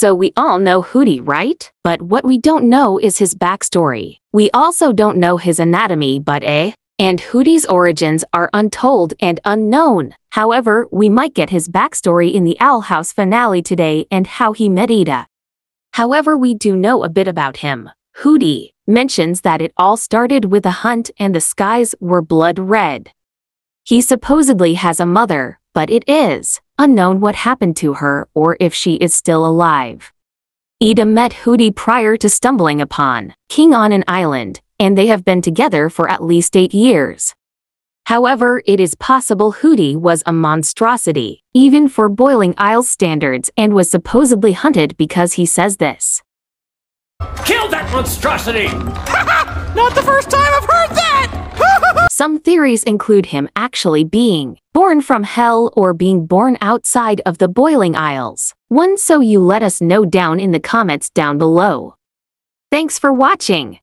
So we all know Hooty, right? But what we don't know is his backstory. We also don't know his anatomy, but eh? And Hooty's origins are untold and unknown. However, we might get his backstory in the Owl House finale today and how he met Eda. However, we do know a bit about him. Hooty mentions that it all started with a hunt and the skies were blood red. He supposedly has a mother, but it is unknown what happened to her or if she is still alive. Eda met Hooty prior to stumbling upon King on an island, and they have been together for at least eight years. However, it is possible Hooty was a monstrosity, even for Boiling Isles standards, and was supposedly hunted because he says this. Kill that monstrosity! Not the first time I've heard that! Some theories include him actually being born from hell or being born outside of the Boiling Isles. One so you let us know down in the comments down below. Thanks for watching.